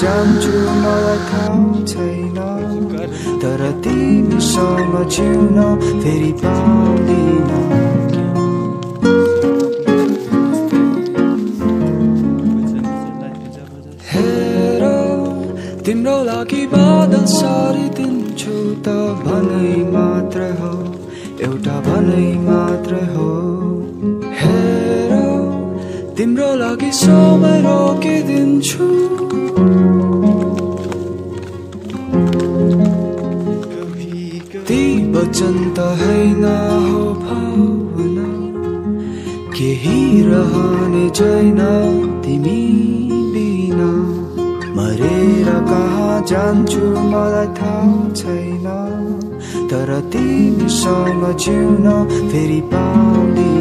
जान्छु मलाई थाहा छैन तर तिमीसँग जिउन फेरि पाउँदिन हेर तिम्रो लागि बादल सारिदिन्छु त भनै मात्र हो एउटा भनै मात्र हो हेर तिम्रो लागि समय रोकिदिन्छु। ती वचन त होइन हो भावना केही रहने छैन तिमी बिना। मरेर कहाँ जान्छु मलाई थाहा छैन तर तिमीसँग जिउन फेरि पाउँदिन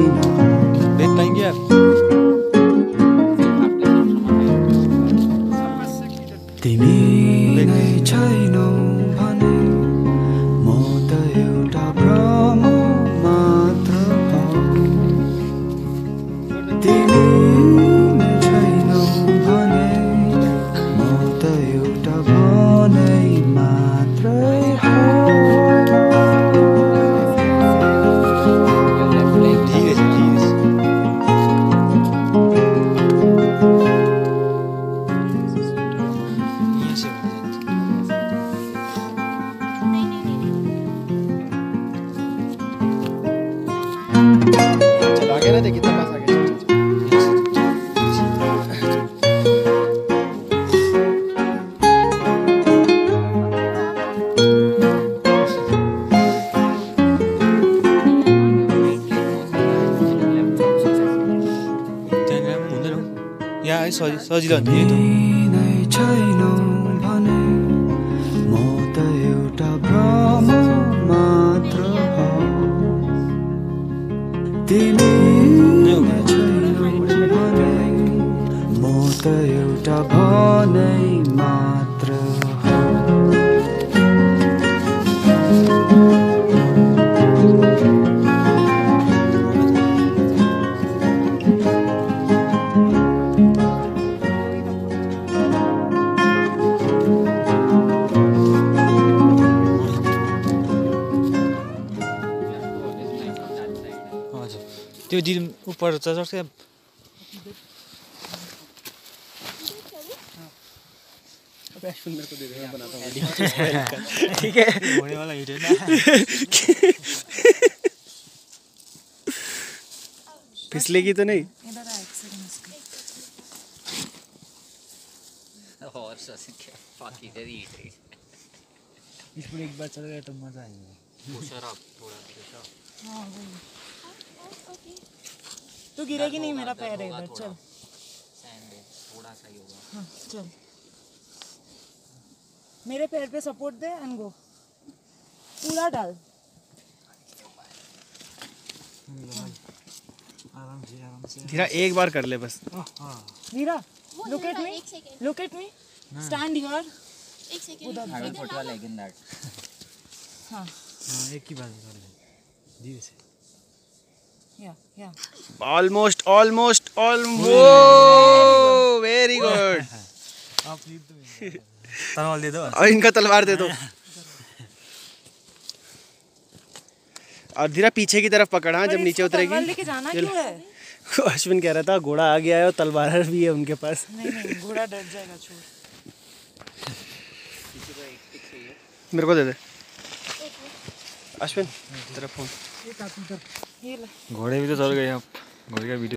さじらんに入れた。त्यो दिदी ऊपर चढ़ के ठीक। है है फिसलेगी तो नहीं और सस क्या fuck इधर इस पर एक बार चल गया। तो मज़ा आएगा वो शराब थोड़ा शराब तू गिरेगी नहीं मेरा पैर है इधर चल। थोड़ा सा ही होगा। हाँ चल। मेरे पैर पे सपोर्ट दे एंड गो पूरा डाल। आराम से आराम से धीरा एक बार कर ले बस। Veera look at me look at me stand here एक second put your leg in that हाँ। हाँ एक ही बात कर ले। धीरे से। Yeah yeah almost almost almost very good आप जीत दो तलवार दे दो और इनका तलवार दे दो। और धीरा पीछे की तरफ़ पकड़ हाँ जब नीचे उतरेगी। लेके जाना क्यों है? अश्विन कह रहा था घोड़ा आ गया है और तलवार भी है उनके पास। नहीं नहीं घोड़ा डर जाएगा छोड़। मेरे को दे दे। अश्विन तेरा फ़ोन। घोड़े भी तो चल गए अब। घोड़े का video